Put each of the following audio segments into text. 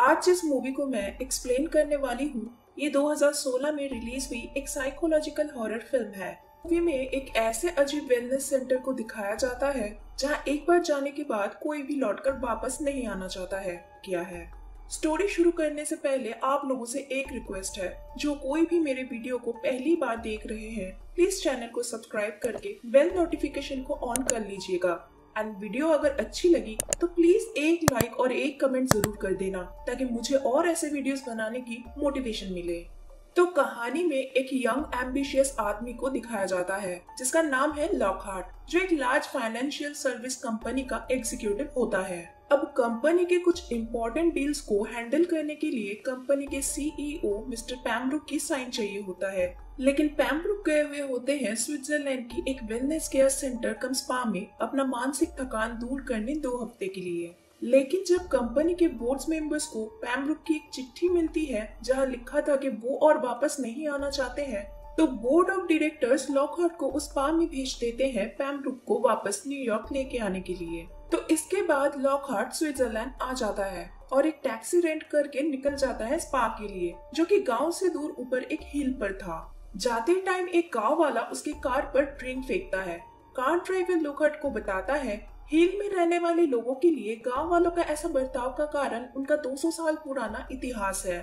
आज जिस मूवी को मैं एक्सप्लेन करने वाली हूँ, ये 2016 में रिलीज़ हुई एक साइकोलॉजिकल हॉरर फ़िल्म है। मूवी में एक ऐसे अजीब वेलनेस सेंटर को दिखाया जाता है, जहाँ एक बार जाने के बाद कोई भी लौटकर वापस नहीं आना चाहता है, क्या है। स्टोरी शुरू करने से पहले आप लोगों से एक रिक्वेस्ट है, जो कोई भी मेरे वीडियो को पहली बार देख रहे हैं प्लीज़ चैनल को सब्सक्राइब करके बेल नोटिफिकेशन को ऑन कर लीजिएगा। एंड वीडियो अगर अच्छी लगी तो प्लीज़ एक लाइक और एक कमेंट ज़रूर कर देना, ताकि मुझे और ऐसे वीडियोस बनाने की मोटिवेशन मिले। तो कहानी में एक यंग एम्बिशियस आदमी को दिखाया जाता है, जिसका नाम है लॉकहार्ट जो एक लार्ज फाइनेंशियल सर्विस कंपनी का एग्जीक्यूटिव होता है। अब कंपनी के कुछ इम्पोर्टेंट डील्स को हैंडल करने के लिए कंपनी के सीईओ मिस्टर पैमरुक की साइन चाहिए होता है। लेकिन पैमरुक गए हुए होते हैं स्विट्जरलैंड की एक wellness care centre cum spa में, अपना मानसिक थकान दूर करने दो हफ़्ते के लिए। लेकिन जब कंपनी के बोर्ड मेंबर्स को पैमरुक की एक चिट्ठी मिलती है, जहाँ लिखा था कि वो और वापस नहीं आना चाहते हैं तो बोर्ड ऑफ़ डायरेक्टर्स लॉकहार्ट को उस स्पा में भेज देते हैं पैमरुक को वापस न्यूयॉर्क लेके आने के लिए। तो इसके बाद लॉकहार्ट स्विट्जरलैंड आ जाता है और एक टैक्सी रेंट करके निकल जाता है स्पा के लिए, जो कि गाँव से दूर ऊपर एक हिल पर था। जाते टाइम एक गाँव वाला उसकी कार पर ड्रिंक फेंकता है। कार ड्राइवर लॉकहार्ट को बताता है हिल में रहने वाले लोगों के लिए गाँव वालों का ऐसा बर्ताव का कारण उनका 200 साल पुराना इतिहास है।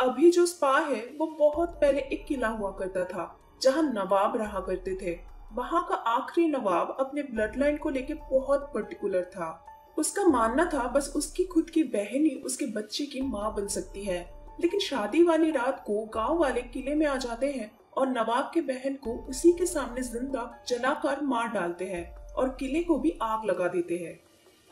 अभी जो स्पा है, वो बहुत पहले एक किला हुआ करता था, जहाँ नवाब रहा करते थे। वहाँ का आखिरी नवाब अपने ब्लड लाइन को लेके बहुत पर्टिकुलर था। उसका मानना था, बस उसकी खुद की बहन ही उसके बच्चे की माँ बन सकती है। लेकिन शादी वाली रात को गाँव वाले किले में आ जाते हैं और नवाब के बहन को उसी के सामने ज़िंदा जलाकर मार डालते हैं। और किले को भी आग लगा देते हैं।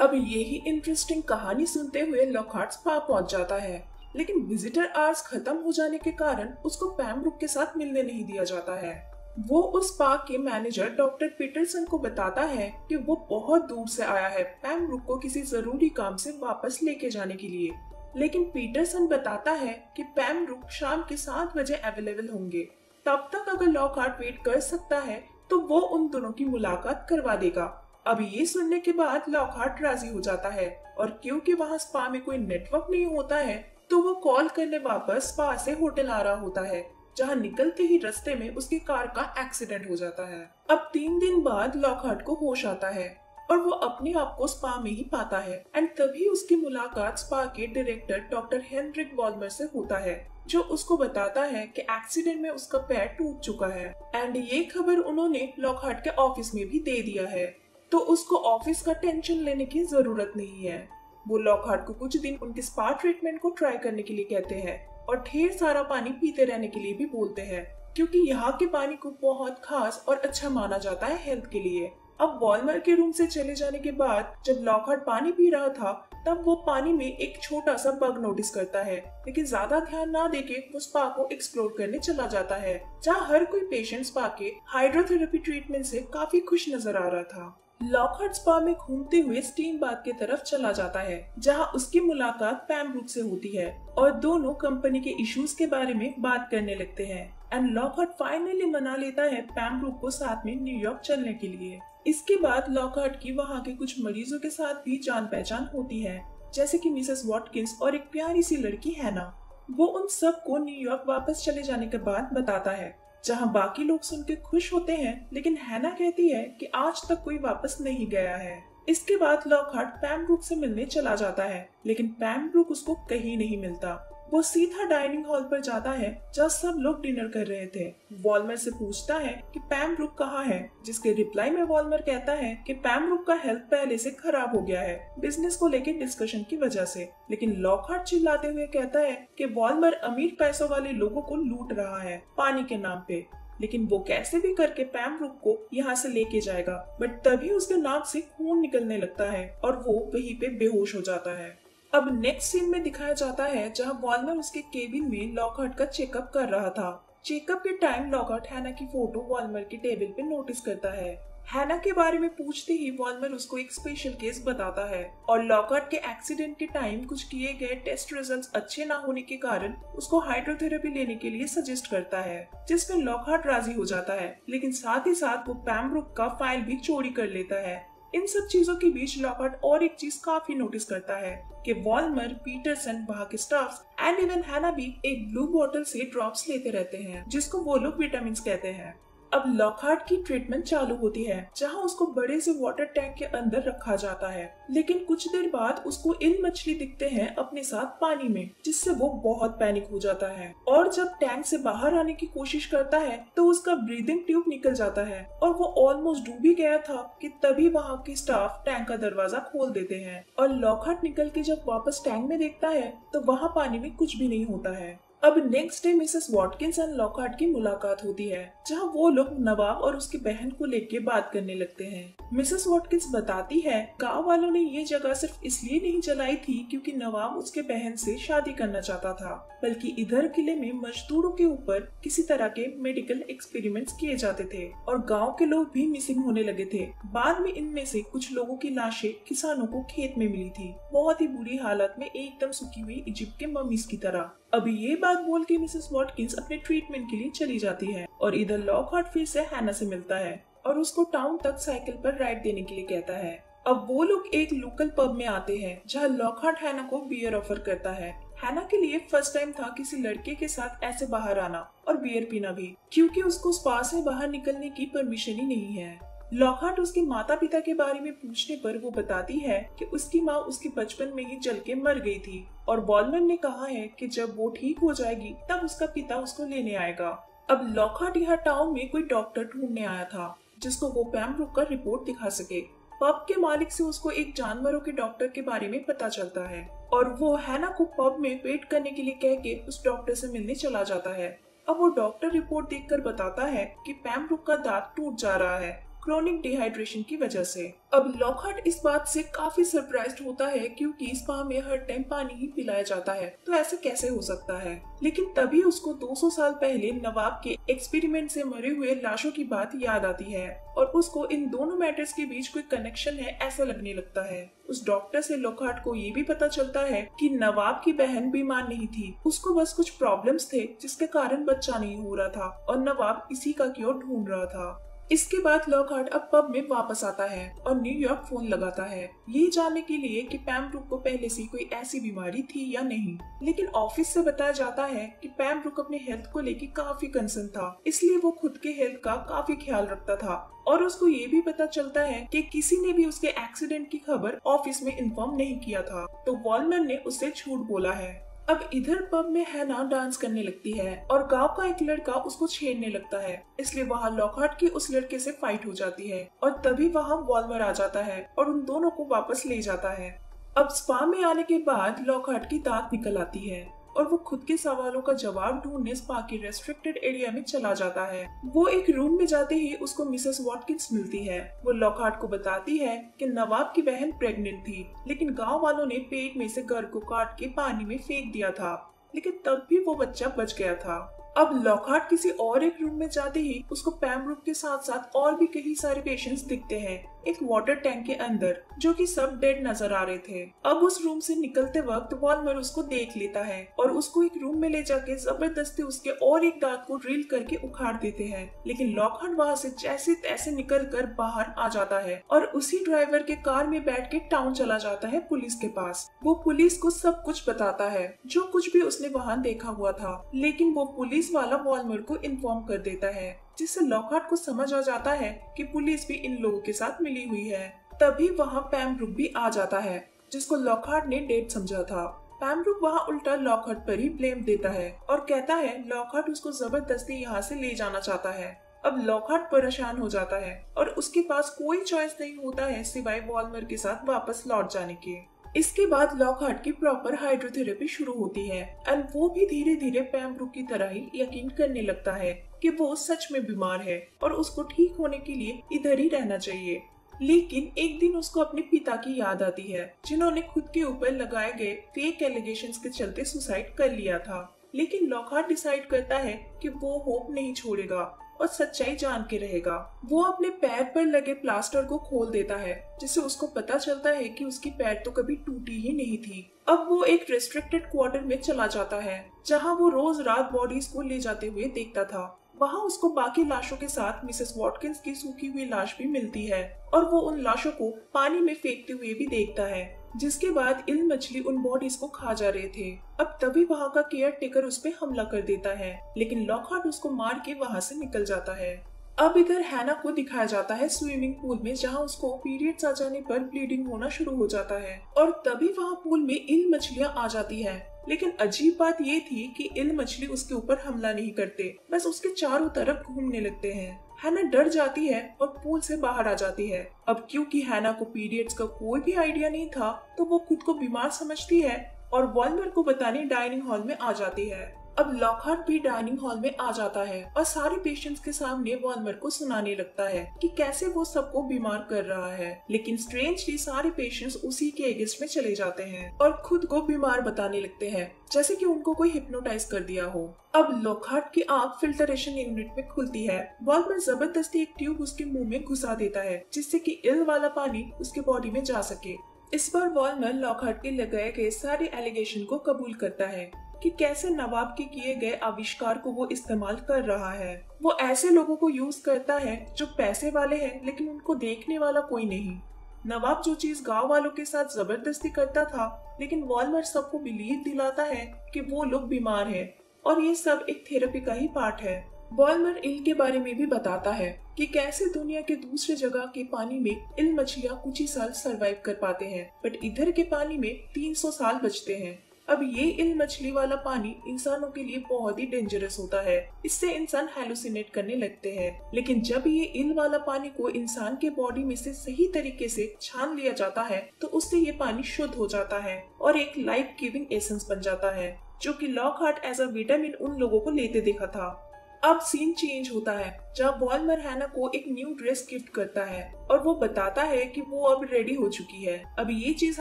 अब यही इंटरेस्टिंग कहानी सुनते हुए लॉकहार्ट स्पा पहुँच जाता है। लेकिन विजिटर आवर्स खत्म हो जाने के कारण उसको पैमरुक के साथ मिलने नहीं दिया जाता है। वो उस पार्क के मैनेजर डॉक्टर पीटरसन को बताता है कि वो बहुत दूर से आया है पैमरुक को किसी ज़रूरी काम से वापस लेके जाने के लिए। लेकिन पीटरसन बताता है कि पैमरुक शाम के सात बजे अवेलेबल होंगे। तब तक अगर लॉकहार्ट वेट कर सकता है तो वो उन दोनों की मुलाकात करवा देगा। अब ये सुनने के बाद लॉकहार्ट राज़ी हो जाता है और क्योंकि वहाँ स्पा में कोई नेटवर्क नहीं होता है तो वो कॉल करने वापस स्पा से होटल आ रहा होता है, जहाँ निकलते ही रास्ते में उसकी कार का एक्सीडेंट हो जाता है। अब तीन दिन बाद लॉकहार्ट को होश आता है और वो अपने आप को स्पा में ही पाता है। एंड तभी उसकी मुलाकात स्पा के डायरेक्टर डॉक्टर हेनरिक बॉलमर से होता है। जो उसको बताता है कि एक्सीडेंट में उसका पैर टूट चुका है। एंड ये खबर उन्होंने लॉकहार्ट के ऑफ़िस में भी दे दिया है। तो उसको ऑफ़िस का टेंशन लेने की ज़रूरत नहीं है। वो लॉकहार्ट को कुछ दिन उनके स्पा ट्रीटमेंट को ट्राई करने के लिए कहते हैं और ढेर सारा पानी पीते रहने के लिए भी बोलते हैं। क्योंकि यहाँ के पानी को बहुत खास और अच्छा माना जाता है हेल्थ के लिए। अब वॉलमर के रूम से चले जाने के बाद जब लॉकहार्ट पानी पी रहा था, तब वो पानी में एक छोटा सा बग नोटिस करता है। लेकिन ज़्यादा ध्यान ना देके वो स्पा को एक्सप्लोर करने चला जाता है, जहाँ हर कोई पेशेंट स्पा के हाइड्रोथेरेपी ट्रीटमेंट से काफ़ी खुश नज़र आ रहा था। लॉकहार्ट स्पा में घूमते हुए स्टीम बाथ की तरफ़ चला जाता है, जहाँ उसकी मुलाकात पैमब्रुक से होती है और दोनों कंपनी के इश्यूज़ के बारे में बात करने लगते हैं। एंड लॉकहार्ट फाइनली मना लेता है पैमब्रुक को साथ में न्यूयॉर्क चलने के लिए। इसके बाद लॉकहार्ट की वहाँ के कुछ मरीजों के साथ भी जान पहचान होती है, जैसे कि मिसेस वॉटकिंस और एक प्यारी सी लड़की है ना। वो उन सबको न्यूयॉर्क वापस चले जाने के बाद बताता है, जहाँ बाकी लोग सुन के खुश होते हैं, लेकिन हैना कहती है कि आज तक कोई वापस नहीं गया है। इसके बाद लॉकहार्ट पैमब्रुक से मिलने चला जाता है, लेकिन पैमब्रुक उसको कहीं नहीं मिलता। वो सीधा डाइनिंग हॉल पर जाता है, जहाँ सब लोग डिनर कर रहे थे। वॉलमर से पूछता है कि पैम रुक कहाँ है? जिसके रिप्लाई में वॉलमर कहता है कि पैम रुक का हेल्थ पहले से खराब हो गया है बिज़नेस को लेकर डिस्कशन की वजह से। लेकिन लॉकहार्ट चिल्लाते हुए कहता है कि वॉलमर अमीर पैसों वाले लोगों को लूट रहा है, पानी के नाम पे। लेकिन वो कैसे भी करके पैम रुक को यहाँ से लेके जाएगा बट तभी उसके नाक से खून निकलने लगता है और वो वहीं पे बेहोश हो जाता है। अब नेक्स्ट सीन में दिखाया जाता है जहाँ वॉलमर उसके केबिन में लॉकहार्ट का चेकअप कर रहा था। चेकअप के टाइम लॉकहार्ट हैना की फ़ोटो वॉलमर के टेबल पे नोटिस करता है। हैना के बारे में पूछते ही वॉलमर उसको एक स्पेशल केस बताता है और लॉकहार्ट के एक्सीडेंट के टाइम कुछ किए गए टेस्ट रिजल्ट्स अच्छे ना होने के कारण उसको हाइड्रोथेरेपी लेने के लिए सजेस्ट करता है, जिसमें लॉकहार्ट राज़ी हो जाता है, लेकिन साथ ही साथ वो पैमब्रुक का फ़ाइल भी चोरी कर लेता है। इन सब चीज़ों के बीच लॉकर्ट और एक चीज़ काफ़ी नोटिस करता है कि वॉलमर पीटरसन वहाँ के स्टाफ एंड इवन हैना भी एक ब्लू बोतल से ड्रॉप्स लेते रहते हैं, जिसको वो लोग विटामिन कहते हैं। अब लॉकहार्ट की ट्रीटमेंट चालू होती है, जहाँ उसको बड़े से वाटर टैंक के अंदर रखा जाता है। लेकिन कुछ देर बाद उसको इन मछली दिखते हैं अपने साथ पानी में, जिससे वो बहुत पैनिक हो जाता है। और जब टैंक से बाहर आने की कोशिश करता है तो उसका ब्रीदिंग ट्यूब निकल जाता है, और वो ऑलमोस्ट डूब गया था कि तभी वहाँ के स्टाफ टैंक का दरवाज़ा खोल देते हैं। और लॉकहार्ट निकल के जब वापस टैंक में देखता है तो वहाँ पानी में कुछ भी नहीं होता है। अब next day Mrs Watkins and Lockhart की मुलाकात होती है, जहाँ वो लोग नवाब और उसकी बहन को लेके बात करने लगते हैं। मिसेस वॉटकिंस बताती है, गाँव वालों ने ये जगह सिर्फ़ इसलिए नहीं चलाई थी क्योंकि नवाब उसके बहन से शादी करना चाहता था, बल्कि इधर किले में मजदूरों के ऊपर किसी तरह के मेडिकल एक्सपेरिमेंट्स किए जाते थे, और गाँव के लोग भी मिसिंग होने लगे थे। बाद में इनमें से कुछ लोगों की लाशें किसानों को खेत में मिली थी। बहुत ही बुरी हालत में एकदम सुखी हुई इजिप्ट के मम्मीज की तरह। अभी ये बात बोल के मिसेस वॉटकिंस अपने ट्रीटमेंट के लिए चली जाती है और इधर लॉकहार्ट फिर से हैना से मिलता है और उसको टाउन तक साइकिल पर राइड देने के लिए कहता है। अब वो लोग एक लोकल पब में आते हैं, जहाँ लॉकहार्ट हैना को बियर ऑफ़र करता है। हैना के लिए फ़र्स्ट टाइम था किसी लड़के के साथ ऐसे बाहर आना और बियर पीना भी, क्योंकि उसको स्पा से बाहर निकलने की परमिशन ही नहीं है। लॉकहार्ट उसके माता पिता के बारे में पूछने पर वो बताती है कि उसकी माँ उसके बचपन में ही जल के मर गई थी और बॉलमैन ने कहा है कि जब वो ठीक हो जाएगी, तब उसका पिता उसको लेने आएगा। अब लॉकहार्ट यहाँ टाउन में कोई डॉक्टर ढूँढने आया था, जिसको वो पैम रुक कर रिपोर्ट दिखा सके। पब के मालिक से उसको एक जानवरों के डॉक्टर के बारे में पता चलता है और वो हैना को पब में वेट करने के लिए कह के उस डॉक्टर से मिलने चला जाता है। अब वो डॉक्टर रिपोर्ट देखकर बताता है कि पैम रुक का दांत टूट जा रहा है। क्रोनिक डिहाइड्रेशन की वजह से। अब लॉकहार्ट इस बात से काफ़ी सरप्राइज़ होता है क्योंकि स्पा में हर टाइम पानी ही पिलाया जाता है तो ऐसे कैसे हो सकता है? लेकिन तभी उसको 200 साल पहले नवाब के एक्सपेरिमेंट से मरे हुए लाशों की बात याद आती है, और उसको इन दोनों मैटर्स के बीच कोई कनेक्शन है, ऐसा लगने लगता है। उस डॉक्टर से लोकहार्ट को ये भी पता चलता है कि नवाब की बहन बीमार नहीं थी, उसको बस कुछ प्रॉब्लम्स थे, जिसके कारण बच्चा नहीं हो रहा था, और नवाब इसी का क्योर ढूंढ रहा था। इसके बाद लॉकहार्ट अब पब में वापस आता है और न्यूयॉर्क फ़ोन लगाता है। ये जानने के लिए कि पैम ब्रुक को पहले से कोई ऐसी बीमारी थी या नहीं। लेकिन ऑफ़िस से बताया जाता है कि पैम ब्रुक अपने हेल्थ को लेकर काफ़ी कंसर्न था। इसलिए वो खुद के हेल्थ का काफ़ी ख्याल रखता था। और उसको ये भी पता चलता है कि किसी ने भी उसके एक्सीडेंट की खबर ऑफ़िस में इन्फॉर्म नहीं किया था। तो वॉलमैन ने उससे झूठ बोला है। अब इधर पब में है ना डांस करने लगती है और गाँव का एक लड़का उसको छेड़ने लगता है। इसलिए वहाँ लॉकहार्ट की उस लड़के से फाइट हो जाती है और तभी वहाँ वॉल्वर आ जाता है और उन दोनों को वापस ले जाता है। अब स्पा में आने के बाद लॉकहार्ट की दांत निकल आती है। और वो खुद के सवालों का जवाब ढूँढने स्पा के रेस्ट्रिक्टेड एरिया में चला जाता है। वो एक रूम में जाते ही उसको मिसेस वॉटकिंस मिलती है। वो लॉकहार्ट को बताती है कि नवाब की बहन प्रेग्नेंट थी, लेकिन गाँव वालों ने पेट में से घर को काट के पानी में फेंक दिया था, लेकिन तब भी वो बच्चा बच गया था। अब लॉकहार्ट किसी और एक रूम में जाते ही उसको पैमरूप के साथ साथ और भी कई सारे पेशेंट्स दिखते हैं। एक वाटर टैंक के अंदर, जो कि सब डेड नज़र आ रहे थे। अब उस रूम से निकलते वक्त वॉलमर उसको देख लेता है और उसको एक रूम में ले जाके ज़बरदस्ती उसके और एक दांत को ड्रिल करके उखाड़ देते हैं। लेकिन लॉकहार्ट वहाँ से जैसे तैसे निकल कर बाहर आ जाता है और उसी ड्राइवर के कार में बैठ के टाउन चला जाता है पुलिस के पास। वो पुलिस को सब कुछ बताता है, जो कुछ भी उसने वहाँ देखा हुआ था। लेकिन वो पुलिस वाला वॉलमर को इन्फॉर्म कर देता है। जिससे लॉकहार्ट को समझ आ जाता है कि पुलिस भी इन लोगों के साथ मिली हुई है। तभी वहाँ पैमरुक भी आ जाता है, जिसको लॉकहार्ट ने डेट समझा था। पैमरुक वहाँ उल्टा लॉकहार्ट पर ही ब्लेम देता है और कहता है, लॉकहार्ट उसको ज़बरदस्ती यहाँ से ले जाना चाहता है। अब लॉकहार्ट परेशान हो जाता है और उसके पास कोई चॉइस नहीं होता है सिवाय वॉलमर के साथ वापस लौट जाने के। इसके बाद लॉकहार्ट की प्रॉपर हाइड्रोथेरेपी शुरू होती है एंड वो भी धीरे धीरे पैमरुक की तरह ही यकीन करने लगता है कि वो सच में बीमार है और उसको ठीक होने के लिए इधर ही रहना चाहिए। लेकिन एक दिन उसको अपने पिता की याद आती है, जिन्होंने खुद के ऊपर लगाए गए फेक एलिगेशन के चलते सुसाइड कर लिया था। लेकिन लॉकहार्ट डिसाइड करता है कि वो होप नहीं छोड़ेगा और सच्चाई जान के रहेगा। वो अपने पैर पर लगे प्लास्टर को खोल देता है, जिससे उसको पता चलता है कि उसकी पैर तो कभी टूटी ही नहीं थी। अब वो एक रेस्ट्रिक्टेड क्वार्टर में चला जाता है, जहाँ वो रोज रात बॉडीज को ले जाते हुए देखता था। वहाँ उसको बाकी लाशों के साथ मिसेस वॉटकिंस की सूखी हुई लाश भी मिलती है और वो उन लाशों को पानी में फेंकते हुए भी देखता है, जिसके बाद इल मछली उन बॉडीज को खा जा रहे थे। अब तभी वहाँ का केयर टेकर उस पर हमला कर देता है, लेकिन लॉकहार्ट उसको मार के वहाँ से निकल जाता है। अब इधर हैना को दिखाया जाता है स्विमिंग पूल में, जहाँ उसको पीरियड्स आ जाने पर ब्लीडिंग होना शुरू हो जाता है, और तभी वहाँ पूल में इल मछलियाँ आ जाती है। लेकिन अजीब बात ये थी कि इन मछली उसके ऊपर हमला नहीं करते, बस उसके चारों तरफ़ घूमने लगते हैं। हैना डर जाती है और पूल से बाहर आ जाती है। अब क्योंकि हैना को पीरियड्स का कोई भी आइडिया नहीं था तो वो खुद को बीमार समझती है और वॉलमर को बताने डाइनिंग हॉल में आ जाती है। अब लॉकहार्ट भी डाइनिंग हॉल में आ जाता है और सारे पेशेंट्स के सामने वॉलमर को सुनाने लगता है कि कैसे वो सबको बीमार कर रहा है। लेकिन स्ट्रेंजली सारे पेशेंट्स उसी के अगेंस्ट में चले जाते हैं और खुद को बीमार बताने लगते हैं, जैसे कि उनको कोई हिप्नोटाइज कर दिया हो। अब लॉकहार्ट की आँख फिल्टरेशन यूनिट में खुलती है। वॉलमर ज़बरदस्ती एक ट्यूब उसके मुँह में घुसा देता है, जिससे कि इल वाला पानी उसके बॉडी में जा सके। इस पर वॉलमर लॉकहार्ट के लगाए गए सारे एलिगेशन को कबूल करता है कि कैसे नवाब के किए गए आविष्कार को वो इस्तेमाल कर रहा है। वो ऐसे लोगों को यूज़ करता है जो पैसे वाले हैं, लेकिन उनको देखने वाला कोई नहीं। नवाब जो चीज़ गाँव वालों के साथ ज़बरदस्ती करता था, लेकिन वॉलमर सबको बिलीव दिलाता है कि वो लोग बीमार हैं। और ये सब एक थेरेपी का ही पार्ट है। वॉलमर इल के बारे में भी बताता है। कि कैसे दुनिया के दूसरे जगह के पानी में इल मछलियाँ कुछ ही साल सरवाइव कर पाते हैं। बट इधर के पानी में 300 साल बचते हैं। अब ये इल मछली वाला पानी इंसानों के लिए बहुत ही डेंजरस होता है। इससे इंसान हेलोसिनेट करने लगते हैं। लेकिन जब ये इल वाला पानी को इंसान के बॉडी में से सही तरीके से छान लिया जाता है तो उससे ये पानी शुद्ध हो जाता है और एक लाइफ गिविंग एसेंस बन जाता है, जो कि Lockhart as a vitamin उन लोगों को लेते देखा था। अब सीन चेंज होता है जब वॉलमर हैना को एक न्यू ड्रेस गिफ्ट करता है और वो बताता है कि वो अब रेडी हो चुकी है। अब ये चीज़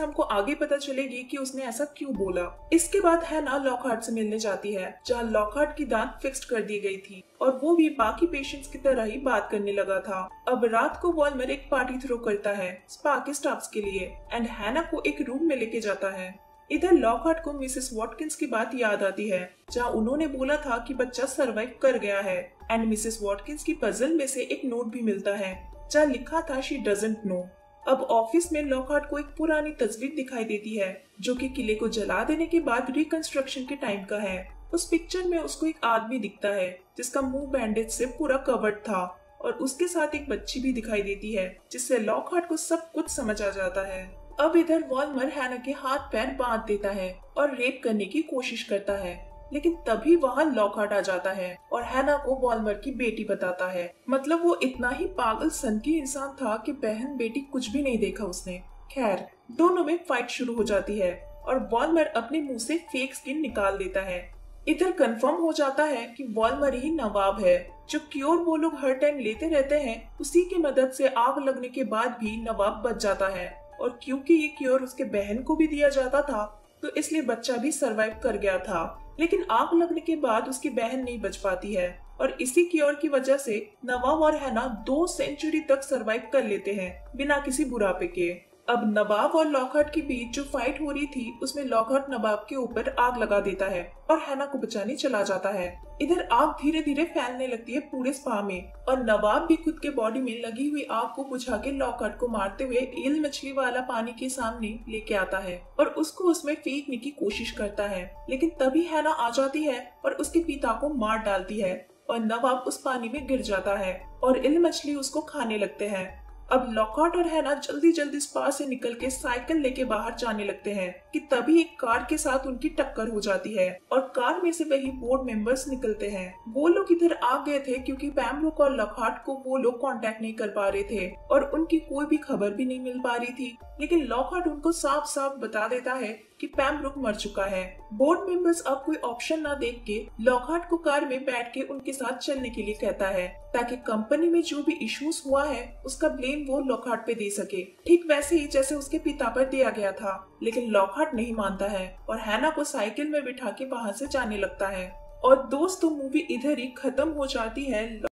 हमको आगे पता चलेगी कि उसने ऐसा क्यों बोला। इसके बाद हैना लॉकहार्ट से मिलने जाती है, जहाँ लॉकहार्ट की दांत फिक्स कर दी गई थी और वो भी बाकी पेशेंट्स की तरह ही बात करने लगा था। अब रात को वॉलमर एक पार्टी थ्रो करता है स्पा के स्टाफ के लिए एंड हैना को एक रूम में लेके जाता है। इधर लॉकहार्ट को मिसेस वॉटकिंस की बात याद आती है, जहाँ उन्होंने बोला था कि बच्चा सरवाइव कर गया है। एंड मिसेस वॉटकिंस की पजल में से एक नोट भी मिलता है, जहाँ लिखा था शी डजेंट नो अब ऑफ़िस में लॉकहार्ट को एक पुरानी तस्वीर दिखाई देती है, जो कि किले को जला देने के बाद रिकंस्ट्रक्शन के टाइम का है। उस पिक्चर में उसको एक आदमी दिखता है, जिसका मुँह बैंडेज से पूरा कवर्ड था, और उसके साथ एक बच्ची भी दिखाई देती है, जिससे लॉकहार्ट को सब कुछ समझ आ जाता है। अब इधर वॉलमर हैना के हाथ पैर बाँध देता है और रेप करने की कोशिश करता है, लेकिन तभी वहाँ लॉकहार्ट आ जाता है और हैना को वॉलमर की बेटी बताता है। मतलब वो इतना ही पागल सन की इंसान था कि बहन बेटी कुछ भी नहीं देखा उसने। खैर, दोनों में फाइट शुरू हो जाती है और वॉलमर अपने मुँह से फेक स्किन निकाल देता है। इधर कंफर्म हो जाता है कि वॉलमर ही नवाब है, जो क्योर वो लोग हर टाइम लेते रहते हैं, उसी की मदद से आग लगने के बाद भी नवाब बच जाता है। और क्योंकि ये क्योर उसके बहन को भी दिया जाता था तो इसलिए बच्चा भी सरवाइव कर गया था। लेकिन आग लगने के बाद उसकी बहन नहीं बच पाती है। और इसी क्योर की वजह से नवाब और हैना दो सेंचुरी तक सरवाइव कर लेते हैं, बिना किसी बुढ़ापे के। अब नवाब और लॉकहार्ट के बीच जो फाइट हो रही थी, उसमें लॉकहार्ट नवाब के ऊपर आग लगा देता है और हैना को बचाने चला जाता है। इधर आग धीरे धीरे फैलने लगती है पूरे स्पा में और नवाब भी खुद के बॉडी में लगी हुई आग को बुझा के लॉकहार्ट को मारते हुए ईल मछली वाला पानी के सामने लेके आता है और उसको उसमें फेंकने की कोशिश करता है। लेकिन तभी हैना आ जाती है और उसके पिता को मार डालती है और नवाब उस पानी में गिर जाता है और इल मछली उसको खाने लगते हैं। अब लॉकआउट और हैना जल्दी जल्दी स्पा से निकल के साइकिल लेके बाहर जाने लगते हैं कि तभी एक कार के साथ उनकी टक्कर हो जाती है और कार में से वही बोर्ड मेंबर्स निकलते हैं। वो लोग इधर आ गए थे क्योंकि पैमरुक और लॉकहार्ट को वो लोग कांटेक्ट नहीं कर पा रहे थे और उनकी कोई भी खबर भी नहीं मिल पा रही थी। लेकिन लॉकहार्ट उनको साफ़ साफ़ बता देता है कि पैमरुक मर चुका है। बोर्ड मेंबर्स अब कोई ऑप्शन ना देख के लॉकहार्ट को कार में बैठ के उनके साथ चलने के लिए कहता है, ताकि कंपनी में जो भी इश्यूज़ हुआ है, उसका ब्लेम वो लॉकहार्ट पे दे सके। ठीक वैसे ही जैसे उसके पिता पर दिया गया था, लेकिन लॉकहार्ट नहीं मानता है और हैना को साइकिल में बिठा के वहाँ से जाने लगता है। और दोस्तों, मूवी इधर ही खत्म हो जाती है।